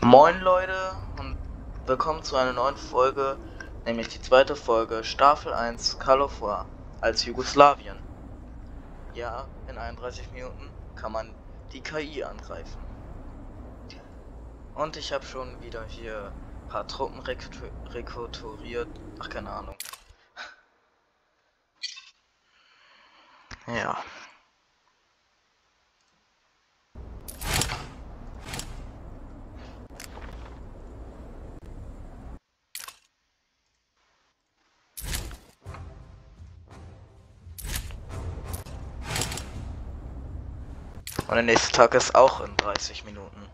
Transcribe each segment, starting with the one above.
Moin Leute und willkommen zu einer neuen Folge, nämlich die zweite Folge Staffel 1 Call of War als Jugoslawien. Ja, in 31 Minuten kann man die KI angreifen. Und ich habe schon wieder hier ein paar Truppen rekrutiert. Ach, keine Ahnung. Ja. Und der nächste Tag ist auch in 30 Minuten.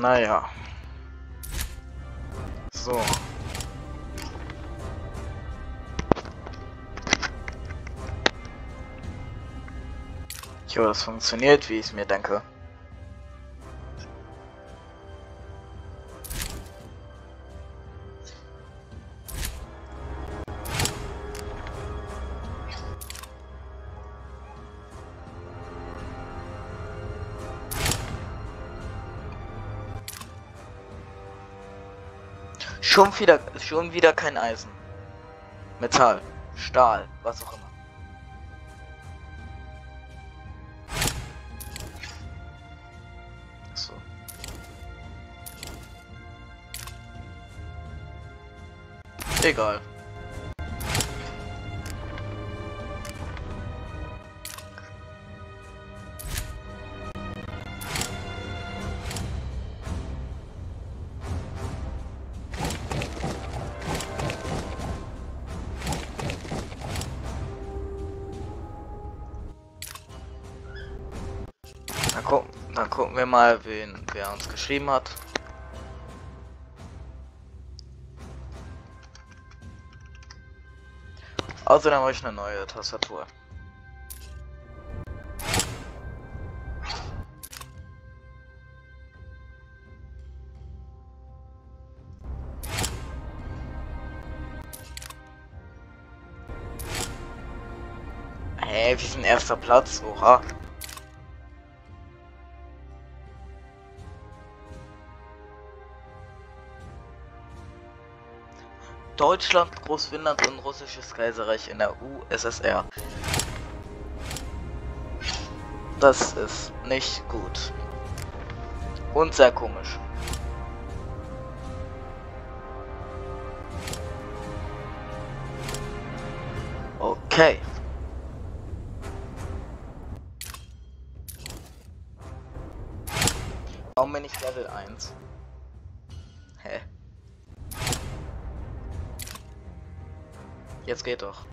Naja. So. Hoffe, das funktioniert, wie ich es mir denke. Schon wieder, schon wieder kein Eisen. Metall, Stahl, was auch immer. So. Egal. Gucken, wir mal, wen wer uns geschrieben hat. Außerdem habe ich eine neue Tastatur. Hey, wir sind erster Platz, oha. Deutschland, Großfinnland und russisches Kaiserreich in der USSR. Das ist nicht gut. Und sehr komisch. Okay. Warum bin ich Level 1? Hä? Jetzt geht doch.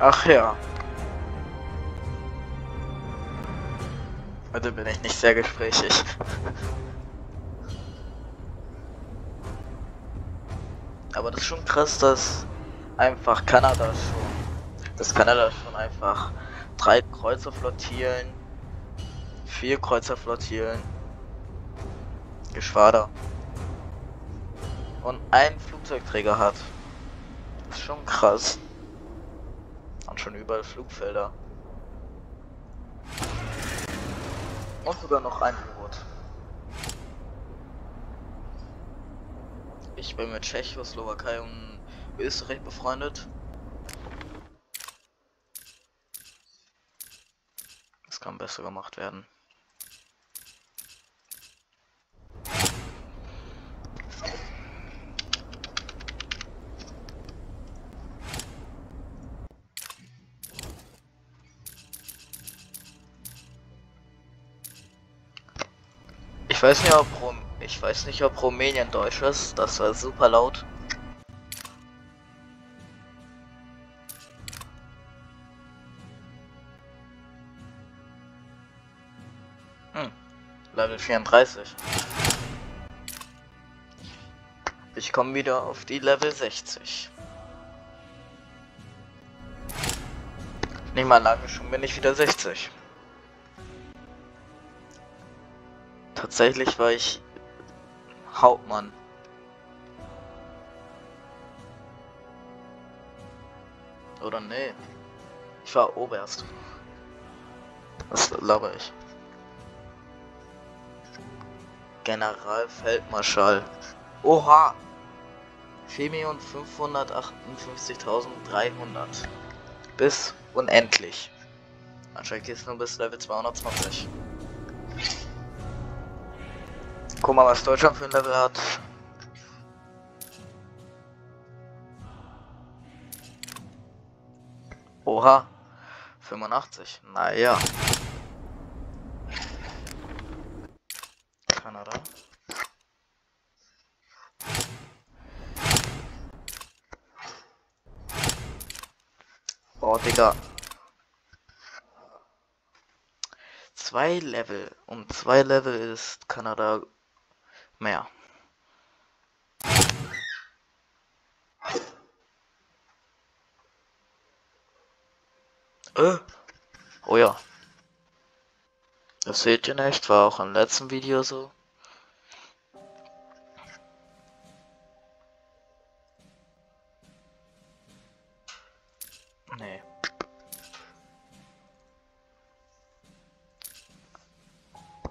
Ach ja. Heute bin ich nicht sehr gesprächig. Aber das ist schon krass, dass einfach Kanada schon, dass Kanada schon einfach drei Kreuzerflottillen, vier Kreuzerflottillen, Geschwader und einen Flugzeugträger hat. Das ist schon krass. Und schon überall Flugfelder. Und sogar noch ein U-Boot. Ich bin mit Tschechoslowakei und Österreich befreundet. Das kann besser gemacht werden. Ich weiß nicht, ob Rum ich weiß nicht, ob Rumänien deutsch ist. Das war super laut. Hm. Level 34. Ich komme wieder auf die Level 60. Nicht mal lange schon bin ich wieder 60. Tatsächlich war ich Hauptmann. Oder nee. Ich war Oberst. Was laber ich? Generalfeldmarschall. Oha! 4.558.300. Bis unendlich. Anscheinend geht es nur bis Level 220. Guck mal, was Deutschland für ein Level hat. Oha. 85. Naja. Kanada. Oh, Digga. Zwei Level. Um zwei Level ist Kanada mehr. Äh. Oh ja. Das seht ihr nicht, war auch im letzten Video so. Nee.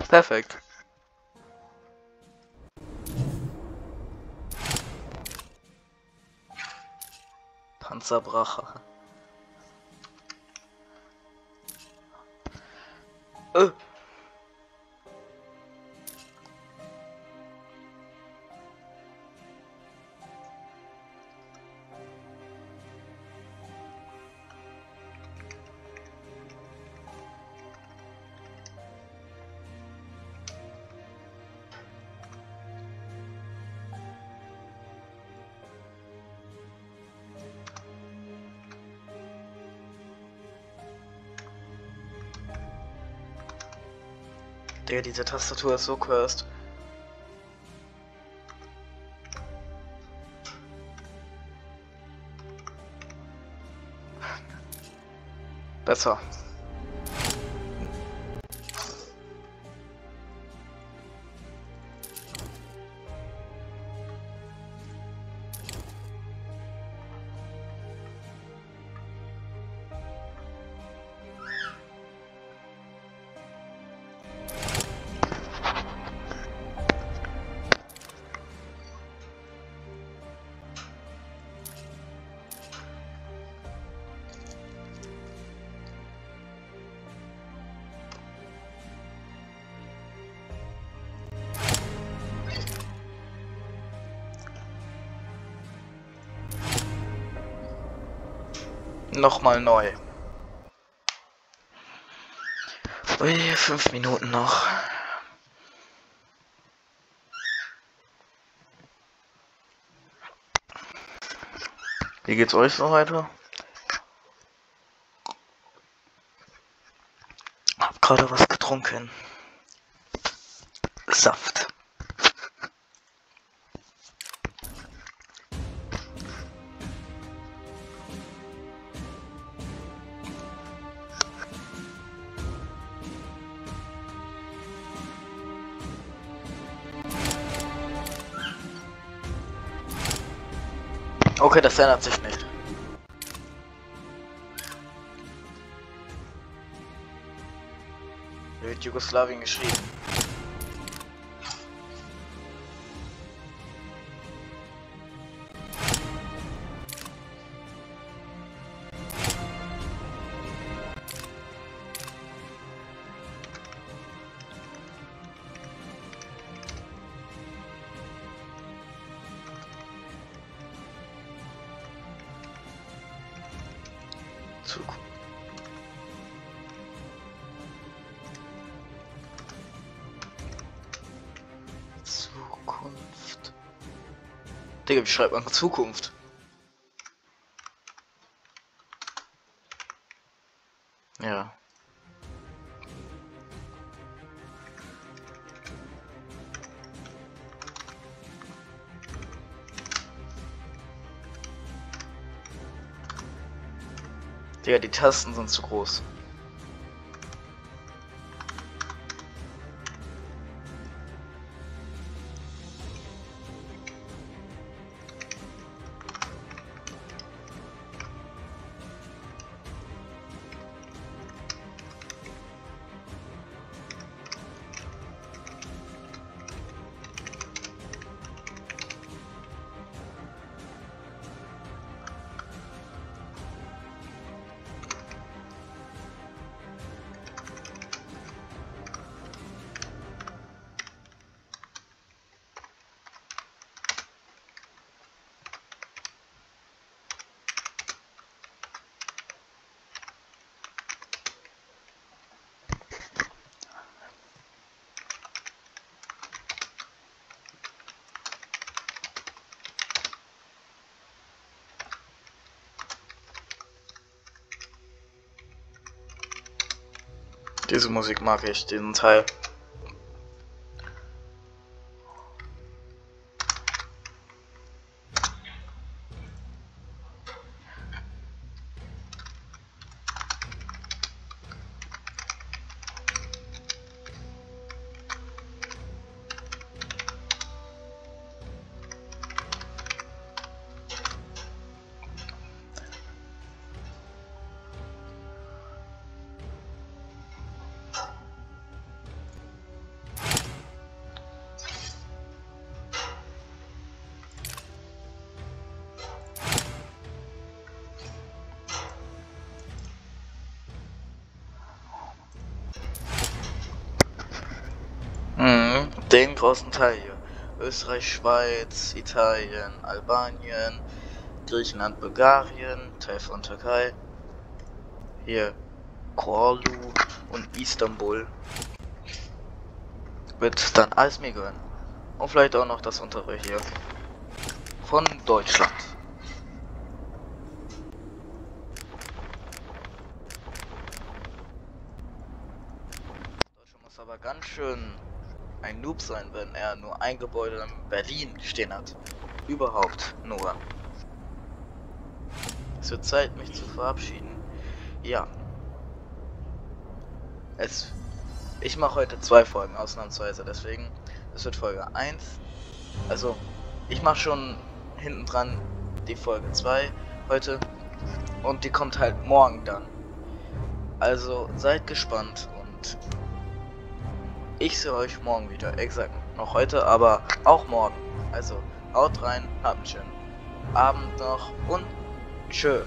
Perfekt. Panzerbracher. Digga, diese Tastatur ist so cursed. Besser. nochmal neu. Ui, fünf Minuten noch. Wie geht's euch so weiter? Hab gerade was getrunken. Saft. Okay, das ändert sich nicht. Wird Jugoslawien geschrieben. Zukunft. Zukunft. Digga, wie schreibt man Zukunft? Ja. Digga, die Tasten sind zu groß. Diese Musik mag ich, diesen Teil. Den großen Teil hier. Österreich, Schweiz, Italien, Albanien, Griechenland, Bulgarien, Teil von Türkei. Hier Korlu und Istanbul. Wird dann alles mir gehören. Und vielleicht auch noch das untere hier. Von Deutschland. Deutschland muss aber ganz schön ein Noob sein, wenn er nur ein Gebäude in Berlin stehen hat. Überhaupt nur. Es wird Zeit, mich zu verabschieden. Ja. Es. Ich mache heute zwei Folgen ausnahmsweise, deswegen. Es wird Folge 1. Also, ich mache schon hinten dran die Folge 2 heute. Und die kommt halt morgen dann. Also seid gespannt und ich sehe euch morgen wieder. Exakt. Noch heute, aber auch morgen. Also haut rein, habt einen schönen Abend noch und tschö.